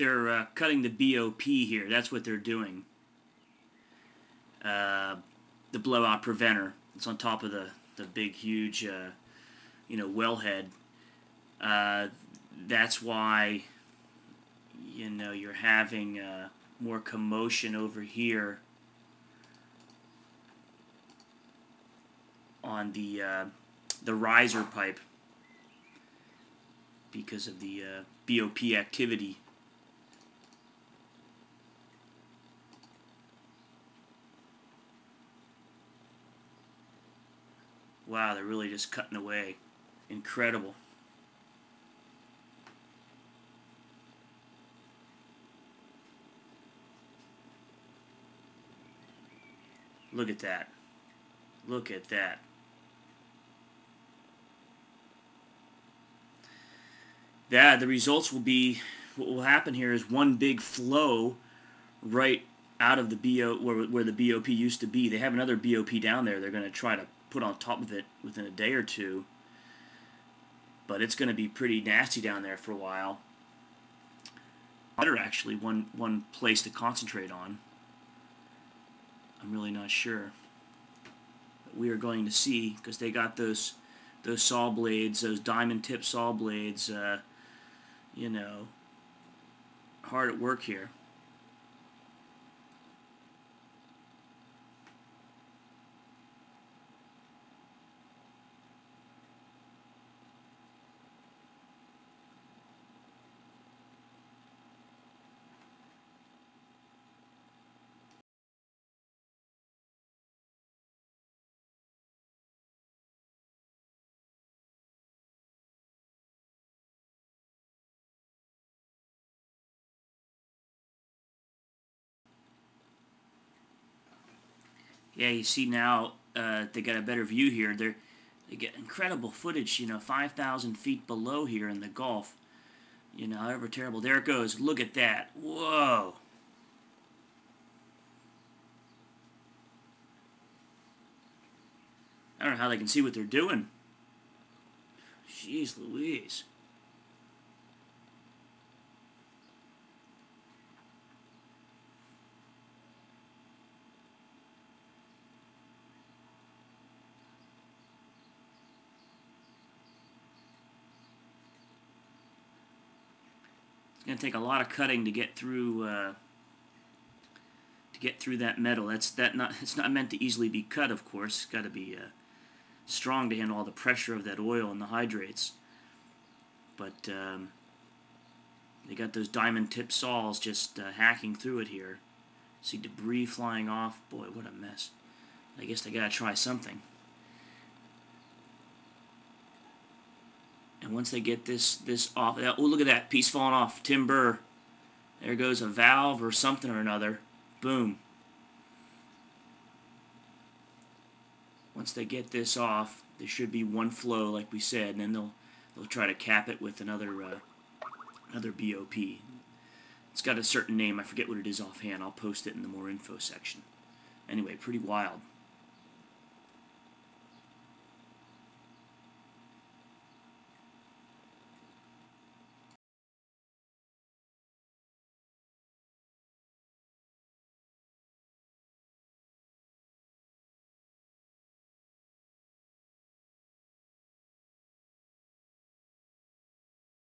they're uh, cutting the BOP here. That's what they're doing. Uh, the blowout preventer. It's on top of the, the big, huge, uh, you know, wellhead. Uh, that's why, you know, you're having uh, more commotion over here on the uh, the riser pipe because of the BOP activity. Wow, they're really just cutting away. Incredible. Look at that. Look at that. That the results will be what will happen here is one big flow right out of the BO where, where the BOP used to be. They have another BOP down there. They're going to try to put on top of it within a day or two. But it's going to be pretty nasty down there for a while. Better actually one one place to concentrate on. I'm really not sure. But we are going to see because they got those those saw blades, those diamond tip saw blades. Uh, you know, hard at work here. Yeah, you see now uh, they got a better view here. They're they get incredible footage. You know, five thousand feet below here in the Gulf. You know, however terrible. There it goes. Look at that. Whoa. I don't know how they can see what they're doing. Jeez Louise. It's going to take a lot of cutting to get through uh, to get through that metal. That's that not it's not meant to easily be cut, of course. It's got to be uh, strong to handle all the pressure of that oil and the hydrates. But um, they got those diamond tip saws just uh, hacking through it here. See debris flying off. Boy, what a mess. I guess they got to try something. And once they get this this off, oh look at that piece falling off. Timber. There goes a valve or something or another. Boom. Once they get this off, there should be one flow, like we said, and then they'll they'll try to cap it with another uh, another BOP. It's got a certain name. I forget what it is offhand. I'll post it in the more info section. Anyway, pretty wild.